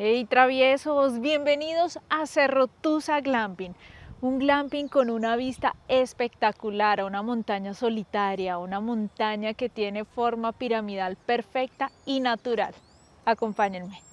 Hey traviesos, bienvenidos a Cerro Tusa Glamping, un glamping con una vista espectacular a una montaña solitaria, una montaña que tiene forma piramidal perfecta y natural. Acompáñenme.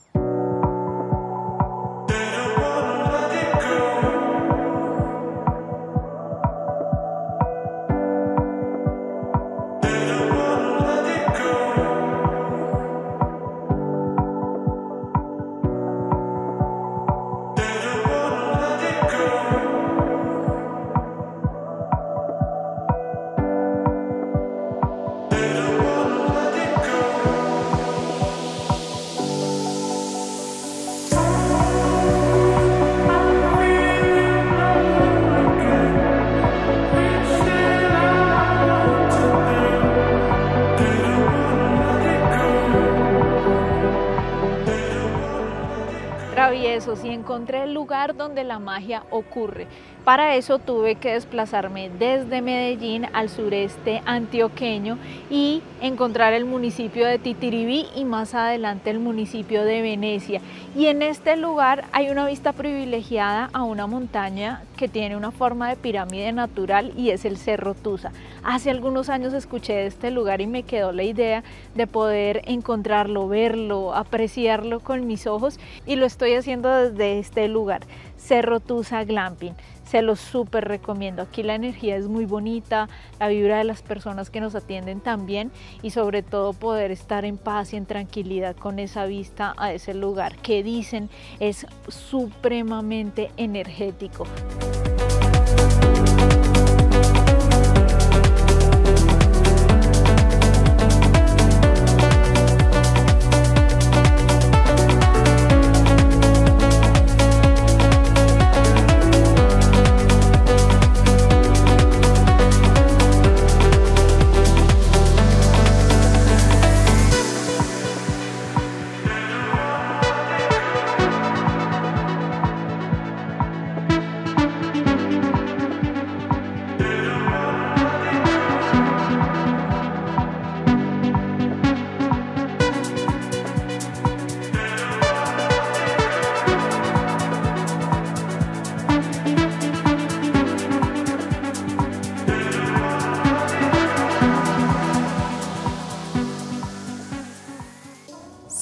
Encontré el lugar donde la magia ocurre. Para eso tuve que desplazarme desde Medellín al sureste antioqueño y encontrar el municipio de Titiribí y más adelante el municipio de Venecia. Y en este lugar hay una vista privilegiada a una montaña que tiene una forma de pirámide natural y es el Cerro Tusa. Hace algunos años escuché de este lugar y me quedó la idea de poder encontrarlo, verlo, apreciarlo con mis ojos y lo estoy haciendo desde este lugar, Cerro Tusa Glamping se los súper recomiendo. Aquí la energía es muy bonita, la vibra de las personas que nos atienden también y sobre todo poder estar en paz y en tranquilidad con esa vista a ese lugar que dicen es supremamente energético.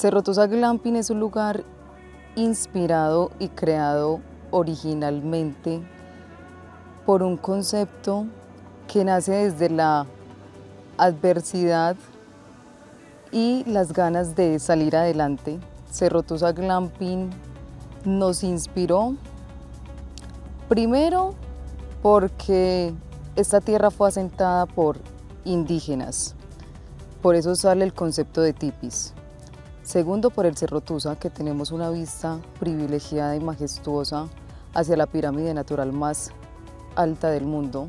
Cerro Tusa Glamping es un lugar inspirado y creado originalmente por un concepto que nace desde la adversidad y las ganas de salir adelante. Cerro Tusa Glamping nos inspiró primero porque esta tierra fue asentada por indígenas, por eso sale el concepto de tipis. Segundo, por el Cerro Tusa, que tenemos una vista privilegiada y majestuosa hacia la pirámide natural más alta del mundo.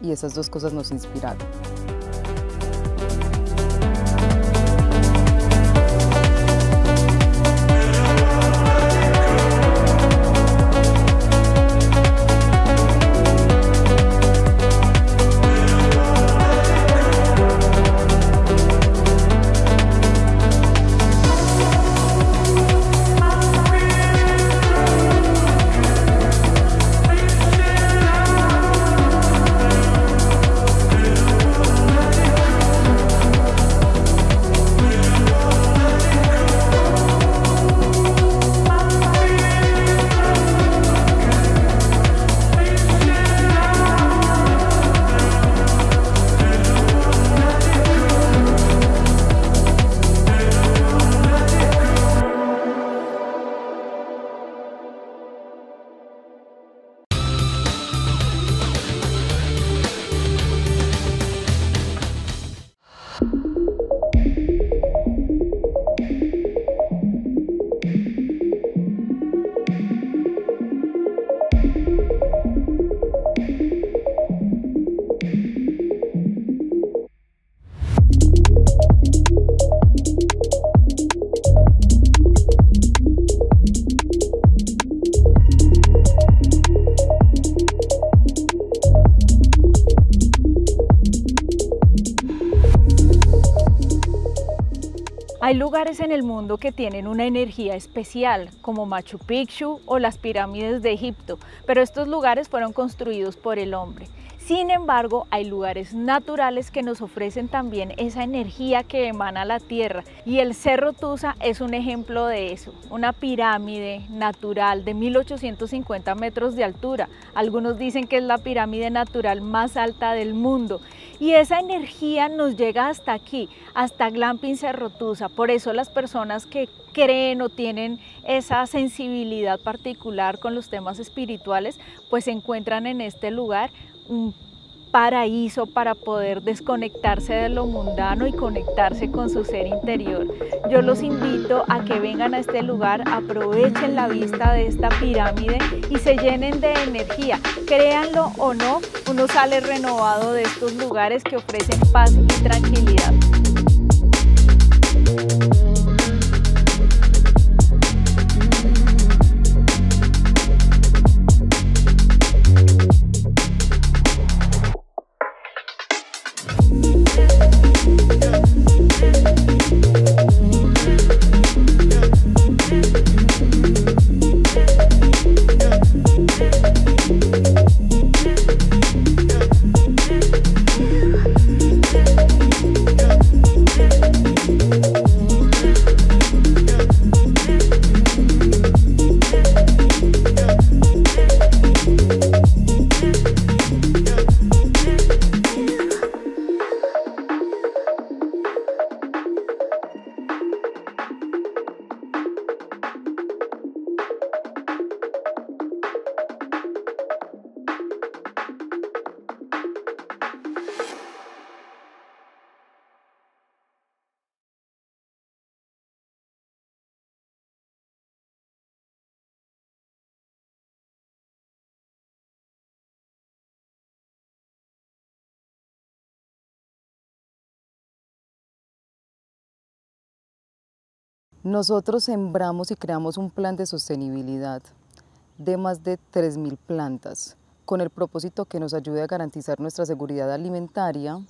Y esas dos cosas nos inspiraron. Lugares en el mundo que tienen una energía especial, como Machu Picchu o las pirámides de Egipto, pero estos lugares fueron construidos por el hombre. Sin embargo, hay lugares naturales que nos ofrecen también esa energía que emana la tierra y el Cerro Tusa es un ejemplo de eso, una pirámide natural de 1850 metros de altura. Algunos dicen que es la pirámide natural más alta del mundo y esa energía nos llega hasta aquí, hasta Glamping Cerro Tusa. Por eso las personas que creen o tienen esa sensibilidad particular con los temas espirituales, pues se encuentran en este lugar un paraíso para poder desconectarse de lo mundano y conectarse con su ser interior. Yo los invito a que vengan a este lugar, aprovechen la vista de esta pirámide y se llenen de energía. Créanlo o no, uno sale renovado de estos lugares que ofrecen paz y tranquilidad. Nosotros sembramos y creamos un plan de sostenibilidad de más de 3.000 plantas con el propósito que nos ayude a garantizar nuestra seguridad alimentaria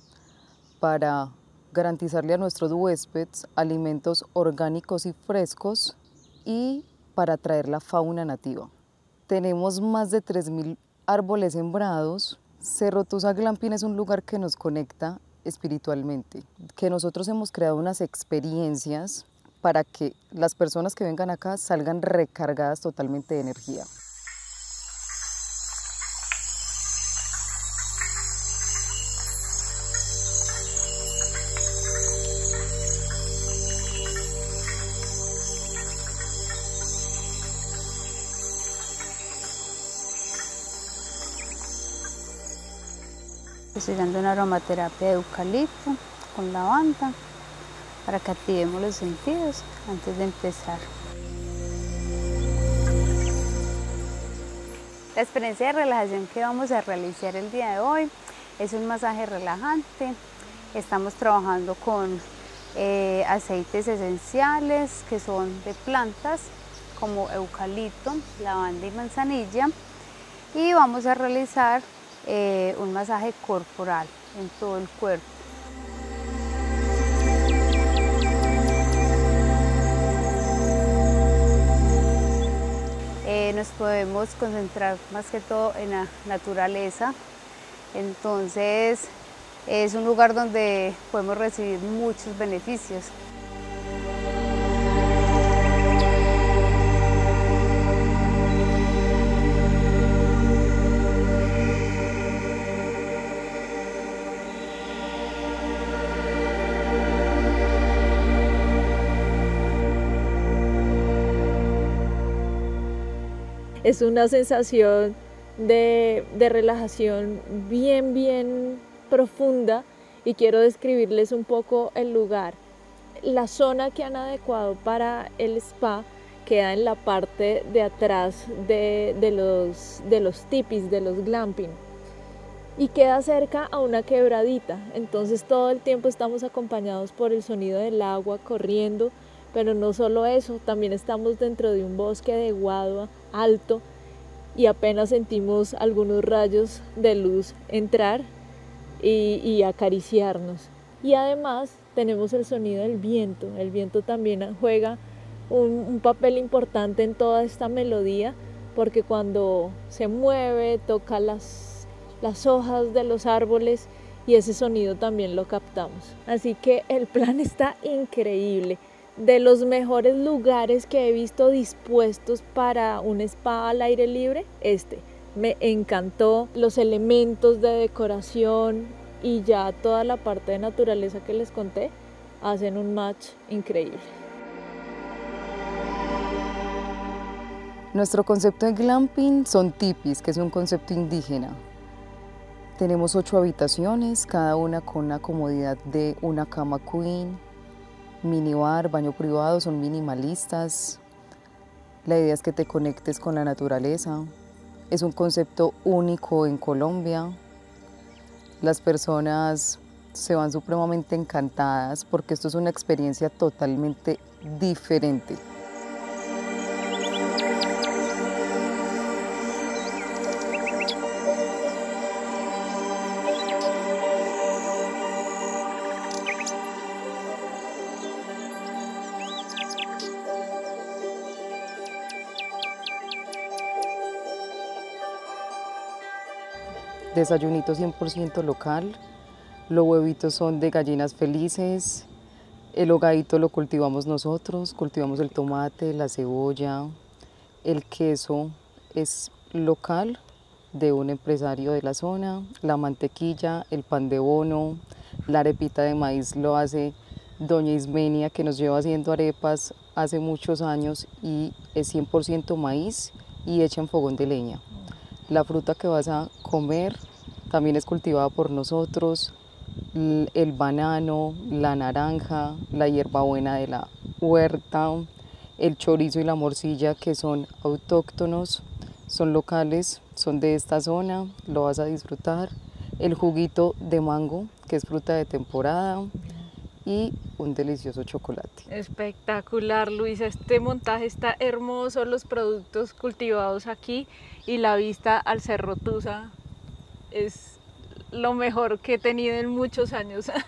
para garantizarle a nuestros huéspedes alimentos orgánicos y frescos y para atraer la fauna nativa. Tenemos más de 3.000 árboles sembrados. Cerro Tusa Glamping es un lugar que nos conecta espiritualmente, que nosotros hemos creado unas experiencias para que las personas que vengan acá salgan recargadas totalmente de energía. Estoy dando una aromaterapia de eucalipto con lavanda para que activemos los sentidos antes de empezar. La experiencia de relajación que vamos a realizar el día de hoy es un masaje relajante. Estamos trabajando con eh, aceites esenciales que son de plantas como eucalipto, lavanda y manzanilla y vamos a realizar eh, un masaje corporal en todo el cuerpo. Nos podemos concentrar más que todo en la naturaleza. Entonces es un lugar donde podemos recibir muchos beneficios. Es una sensación de, relajación bien, bien profunda y quiero describirles un poco el lugar. La zona que han adecuado para el spa queda en la parte de atrás de, los, de los tipis, de los glamping y queda cerca a una quebradita. Entonces todo el tiempo estamos acompañados por el sonido del agua corriendo, pero no solo eso, también estamos dentro de un bosque de guadua alto y apenas sentimos algunos rayos de luz entrar y, acariciarnos. Y además tenemos el sonido del viento. El viento también juega un, papel importante en toda esta melodía porque cuando se mueve toca las, las hojas de los árboles y ese sonido también lo captamos. Así que el plan está increíble. De los mejores lugares que he visto dispuestos para un spa al aire libre, este. Me encantó los elementos de decoración y ya toda la parte de naturaleza que les conté hacen un match increíble. Nuestro concepto de glamping son tipis, que es un concepto indígena. Tenemos ocho habitaciones, cada una con una comodidad de una cama queen, minibar, baño privado, son minimalistas. La idea es que te conectes con la naturaleza. Es un concepto único en Colombia. Las personas se van supremamente encantadas porque esto es una experiencia totalmente diferente. Desayunito 100% local. Los huevitos son de gallinas felices. El hogadito lo cultivamos nosotros, cultivamos el tomate, la cebolla. El queso es local de un empresario de la zona. La mantequilla, el pan de bono, la arepita de maíz lo hace doña Ismenia que nos lleva haciendo arepas hace muchos años y es 100% maíz y hecha en fogón de leña. La fruta que vas a comer también es cultivada por nosotros, el banano, la naranja, la hierbabuena de la huerta, el chorizo y la morcilla que son autóctonos, son locales, son de esta zona, lo vas a disfrutar. El juguito de mango, que es fruta de temporada, y un delicioso chocolate. Espectacular, Luis. Este montaje está hermoso, los productos cultivados aquí y la vista al Cerro Tusa es lo mejor que he tenido en muchos años.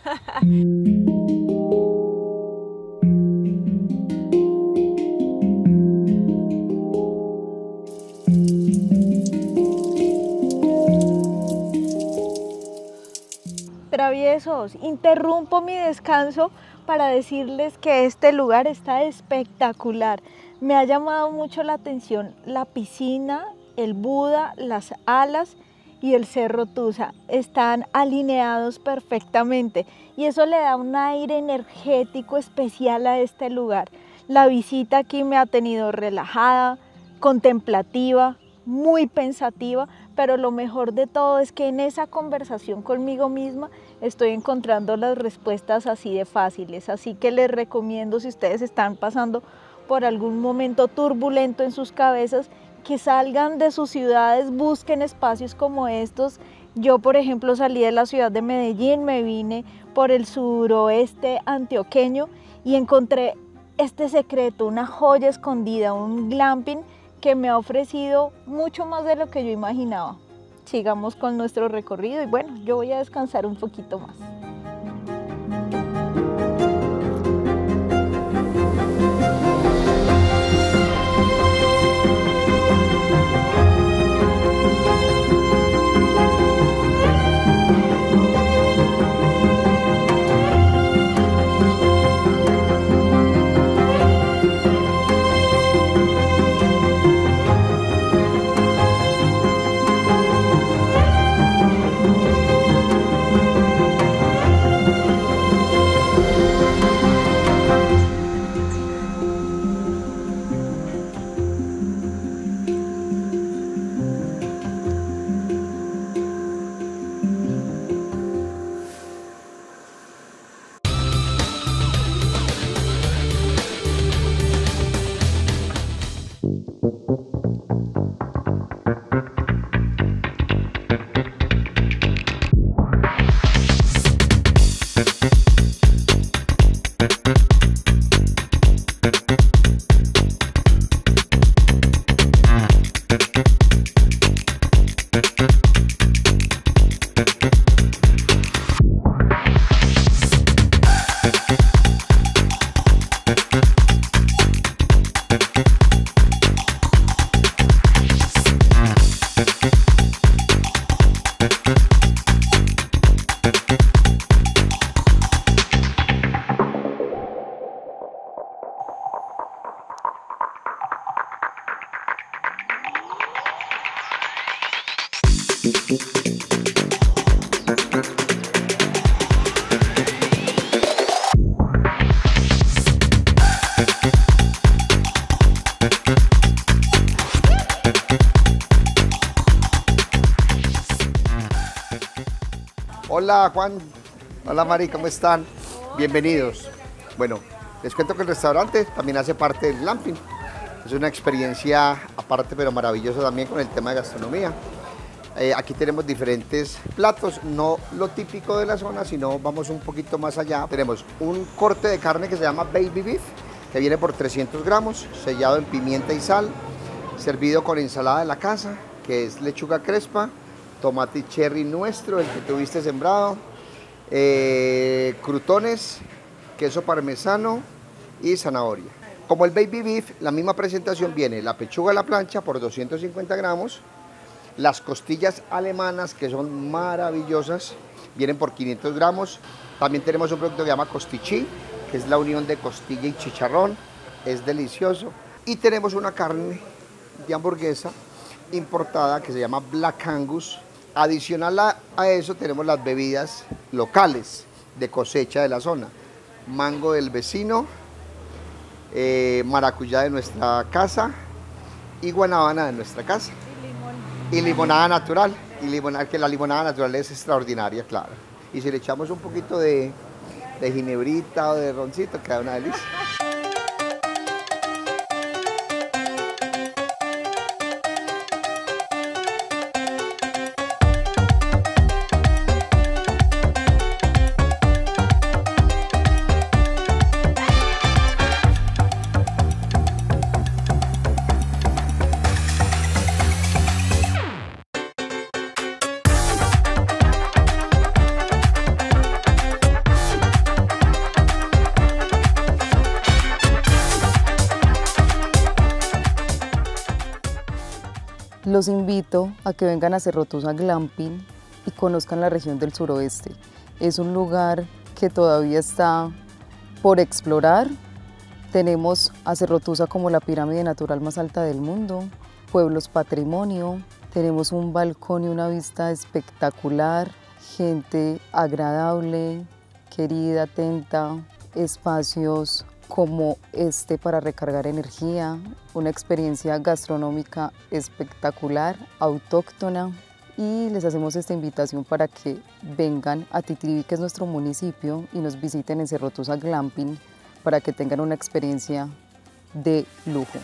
Traviesos, interrumpo mi descanso para decirles que este lugar está espectacular. Me ha llamado mucho la atención la piscina, el Buda, las alas y el Cerro Tusa están alineados perfectamente y eso le da un aire energético especial a este lugar. La visita aquí me ha tenido relajada, contemplativa, muy pensativa, pero lo mejor de todo es que en esa conversación conmigo misma estoy encontrando las respuestas así de fáciles. Así que les recomiendo si ustedes están pasando por algún momento turbulento en sus cabezas, que salgan de sus ciudades, busquen espacios como estos. Yo, por ejemplo, salí de la ciudad de Medellín, me vine por el suroeste antioqueño y encontré este secreto, una joya escondida, un glamping que me ha ofrecido mucho más de lo que yo imaginaba. Sigamos con nuestro recorrido y bueno, yo voy a descansar un poquito más. Hola Juan, hola Mari, ¿cómo están? Bienvenidos. Bueno, les cuento que el restaurante también hace parte del glamping. Es una experiencia aparte pero maravillosa también con el tema de gastronomía. Eh, aquí tenemos diferentes platos, no lo típico de la zona, sino vamos un poquito más allá. Tenemos un corte de carne que se llama baby beef, que viene por 300 gramos, sellado en pimienta y sal, servido con ensalada de la casa, que es lechuga crespa, tomate cherry nuestro, el que tuviste sembrado, eh, crutones, queso parmesano y zanahoria. Como el baby beef, la misma presentación viene la pechuga a la plancha por 250 gramos, las costillas alemanas que son maravillosas, vienen por 500 gramos. También tenemos un producto que se llama costichí, que es la unión de costilla y chicharrón, es delicioso. Y tenemos una carne de hamburguesa importada que se llama Black Angus. Adicional a, eso tenemos las bebidas locales de cosecha de la zona. Mango del vecino, eh, maracuyá de nuestra casa y guanábana de nuestra casa. Y limonada natural. Y limonada, que la limonada natural es extraordinaria, claro. Y si le echamos un poquito de, de ginebrita o de roncito, queda una delicia. Los invito a que vengan a Cerrotusa Glamping y conozcan la región del suroeste. Es un lugar que todavía está por explorar. Tenemos a Cerrotusa como la pirámide natural más alta del mundo, pueblos patrimonio, tenemos un balcón y una vista espectacular, gente agradable, querida, atenta, espacios como este para recargar energía, una experiencia gastronómica espectacular, autóctona y les hacemos esta invitación para que vengan a Titribi, que es nuestro municipio, y nos visiten en Cerrotusa Glamping para que tengan una experiencia de lujo.